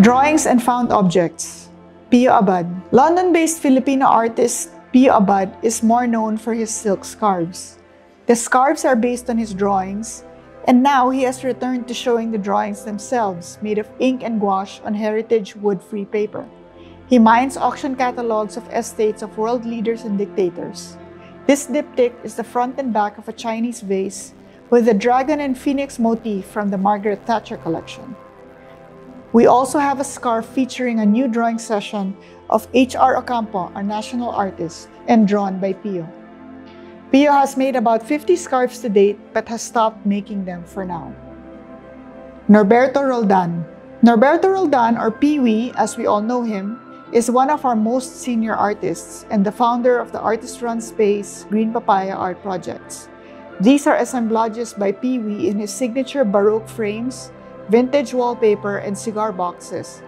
Drawings and Found Objects Pio Abad London-based Filipino artist Pio Abad is more known for his silk scarves. The scarves are based on his drawings, and now he has returned to showing the drawings themselves made of ink and gouache on heritage wood-free paper. He mines auction catalogs of estates of world leaders and dictators. This diptych is the front and back of a Chinese vase with the dragon and phoenix motif from the Margaret Thatcher collection. We also have a scarf featuring a new drawing session of H.R. Ocampo, our national artist, and drawn by Pio. Pio has made about 50 scarves to date but has stopped making them for now. Norberto Roldan Norberto Roldan, or Pee-wee as we all know him, is one of our most senior artists and the founder of the artist-run space Green Papaya Art Projects. These are assemblages by Pee-wee in his signature Baroque frames, vintage wallpaper, and cigar boxes,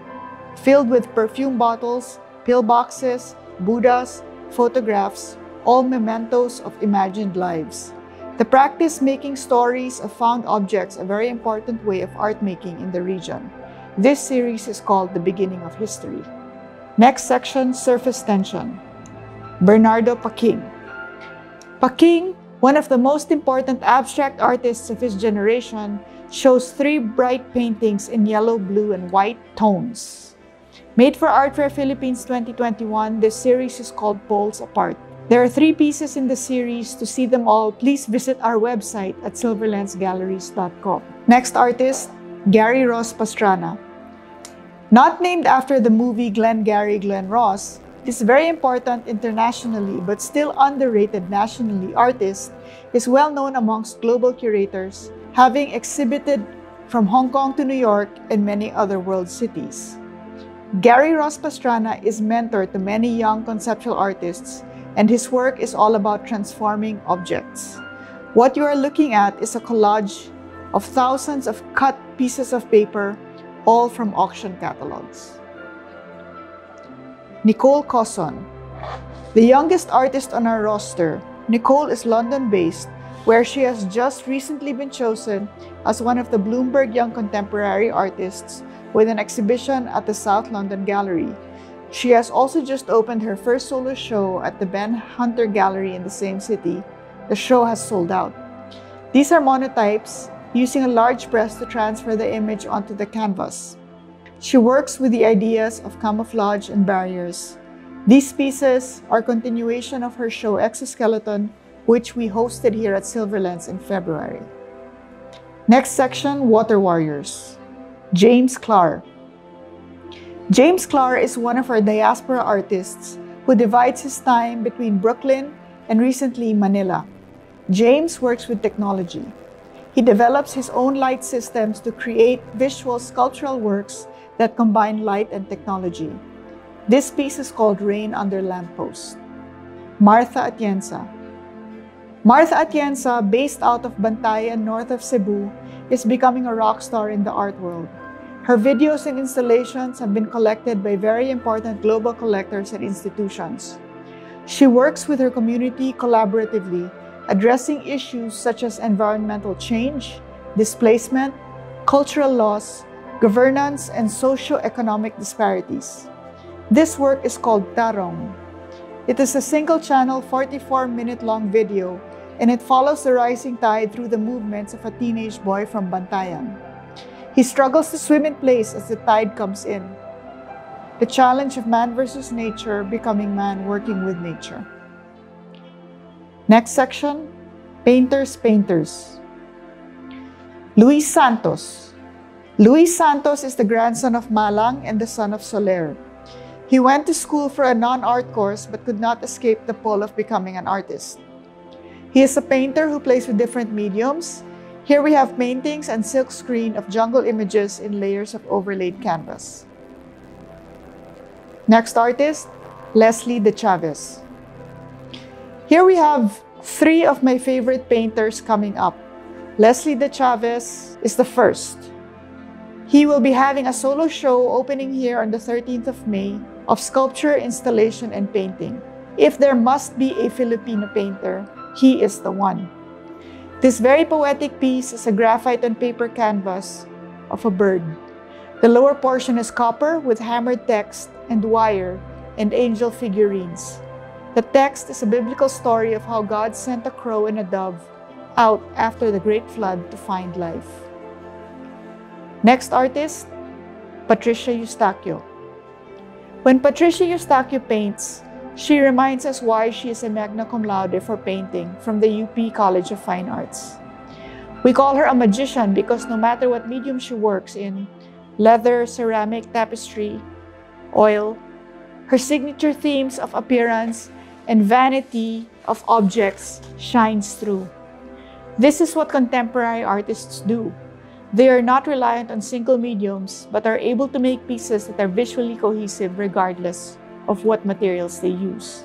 filled with perfume bottles, pill boxes, Buddhas, photographs, all mementos of imagined lives. The practice making stories of found objects a very important way of art making in the region. This series is called The Beginning of History. Next section, surface tension. Bernardo Pacquing. Pacquing, one of the most important abstract artists of his generation, shows three bright paintings in yellow, blue, and white tones. Made for Art Fair Philippines 2021, this series is called Poles Apart. There are three pieces in the series. To see them all, please visit our website at silverlensgalleries.com. Next artist, Gary Ross Pastrana. Not named after the movie Glengarry, Glen Ross, this very important internationally but still underrated nationally artist is well known amongst global curators, having exhibited from Hong Kong to New York and many other world cities. Gary Ross Pastrana is mentor to many young conceptual artists, and his work is all about transforming objects. What you are looking at is a collage of thousands of cut pieces of paper all from auction catalogs. Nicole Coson. The youngest artist on our roster, Nicole is London-based, where she has just recently been chosen as one of the Bloomberg Young Contemporary Artists with an exhibition at the South London Gallery. She has also just opened her first solo show at the Ben Hunter Gallery in the same city. The show has sold out. These are monotypes using a large press to transfer the image onto the canvas. She works with the ideas of camouflage and barriers. These pieces are continuation of her show Exoskeleton, which we hosted here at Silverlens in February. Next section, Water Warriors. James Clark. James Clark is one of our diaspora artists who divides his time between Brooklyn and recently Manila. James works with technology. He develops his own light systems to create visual sculptural works that combine light and technology. This piece is called Rain Under Lamppost. Martha Atienza. Martha Atienza, based out of Bantayan, north of Cebu, is becoming a rock star in the art world. Her videos and installations have been collected by very important global collectors and institutions. She works with her community collaboratively addressing issues such as environmental change, displacement, cultural loss, governance, and socio-economic disparities. This work is called Tarong. It is a single-channel 44-minute-long video, and it follows the rising tide through the movements of a teenage boy from Bantayan. He struggles to swim in place as the tide comes in. The challenge of man versus nature becoming man working with nature. Next section, Painters, Painters. Luis Santos. Luis Santos is the grandson of Malang and the son of Soler. He went to school for a non-art course but could not escape the pull of becoming an artist. He is a painter who plays with different mediums. Here we have paintings and silk screen of jungle images in layers of overlaid canvas. Next artist, Leslie de Chavez. Here we have three of my favorite painters coming up. Leslie de Chavez is the first. He will be having a solo show opening here on the 13th of May of sculpture, installation, and painting. If there must be a Filipino painter, he is the one. This very poetic piece is a graphite on paper canvas of a bird. The lower portion is copper with hammered text and wire and angel figurines. The text is a biblical story of how God sent a crow and a dove out after the great flood to find life. Next artist, Patricia Eustaquio. When Patricia Eustaquio paints, she reminds us why she is a magna cum laude for painting from the UP College of Fine Arts. We call her a magician because no matter what medium she works in, leather, ceramic, tapestry, oil, her signature themes of appearance and vanity of objects shines through. This is what contemporary artists do. They are not reliant on single mediums, but are able to make pieces that are visually cohesive regardless of what materials they use.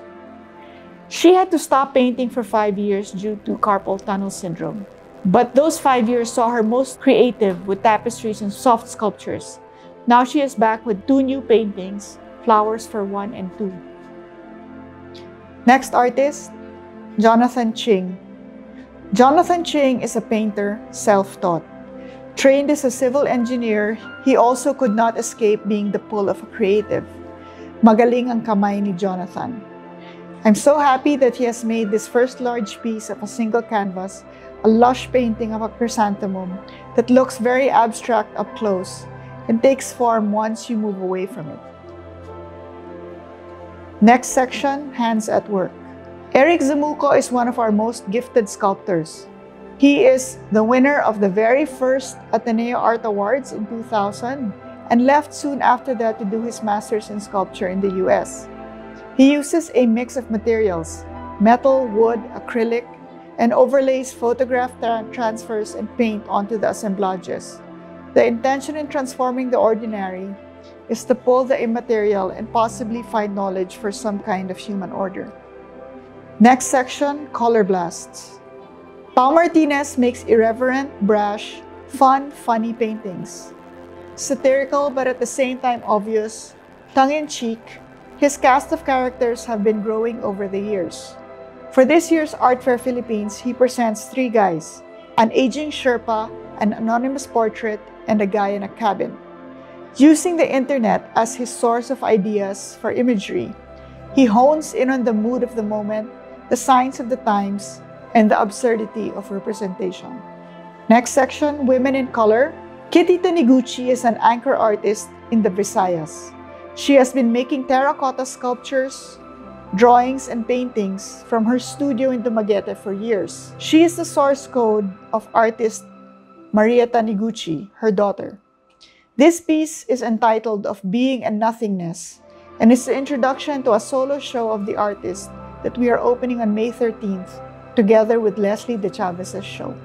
She had to stop painting for five years due to carpal tunnel syndrome. But those five years saw her most creative with tapestries and soft sculptures. Now she is back with two new paintings, Flowers for One and Two. Next artist, Jonathan Ching. Jonathan Ching is a painter, self-taught. Trained as a civil engineer, he also could not escape being the pull of a creative. Magaling ang kamay ni Jonathan. I'm so happy that he has made this first large piece of a single canvas a lush painting of a chrysanthemum that looks very abstract up close and takes form once you move away from it. Next section, Hands at Work. Eric Zamuco is one of our most gifted sculptors. He is the winner of the very first Ateneo Art Awards in 2000 and left soon after that to do his master's in sculpture in the US. He uses a mix of materials, metal, wood, acrylic, and overlays photograph tra transfers and paint onto the assemblages. The intention in transforming the ordinary is to pull the immaterial and possibly find knowledge for some kind of human order. Next section, color blasts. Pow Martinez makes irreverent, brash, fun, funny paintings. Satirical but at the same time obvious, tongue-in-cheek, his cast of characters have been growing over the years. For this year's Art Fair Philippines, he presents three guys, an aging Sherpa, an anonymous portrait, and a guy in a cabin. Using the internet as his source of ideas for imagery, he hones in on the mood of the moment, the signs of the times, and the absurdity of representation. Next section, Women in Color. Kitty Taniguchi is an anchor artist in the Visayas. She has been making terracotta sculptures, drawings, and paintings from her studio in Dumaguete for years. She is the source code of artist Maria Taniguchi, her daughter. This piece is entitled Of Being and Nothingness and is the introduction to a solo show of the artist that we are opening on May 13th together with Leslie De Chavez's show.